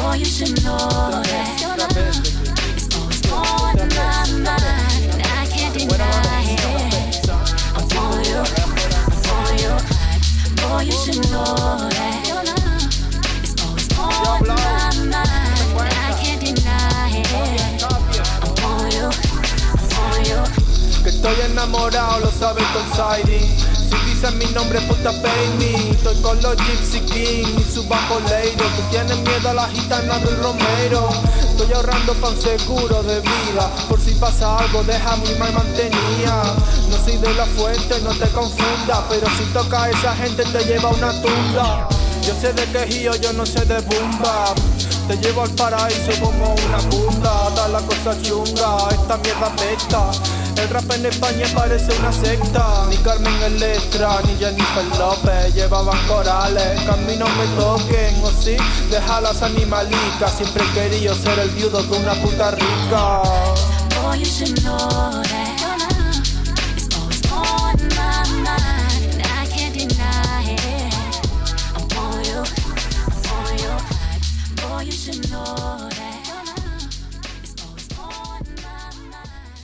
Boy, you should know that is always on my mind. And I can't deny it. I'm for you, I'm for you. Boy, you should know estoy enamorado, lo sabe Siding. Si dices mi nombre, puta me. Estoy con los Gypsy King y su bamboleiro. Tú tienes miedo a la gitana del Romero. Estoy ahorrando pa' un seguro de vida. Por si pasa algo, deja mi mal mantenida. No soy de la fuente, no te confundas. Pero si toca a esa gente, te lleva a una tunda. Yo sé de quejío, yo no sé de bumba. Te llevo al paraíso como una bunda. Da la cosa chunga, esta mierda pesta. El rap en España parece una secta. Ni Carmen Electra, ni Jennifer López llevaban corales. Que me toquen, o sí, deja las animalicas. Siempre he querido ser el viudo de una puta rica. Boy, you should know that is always on my mind, and I can't deny it. I'm for you, I'm for you. Boy, you should know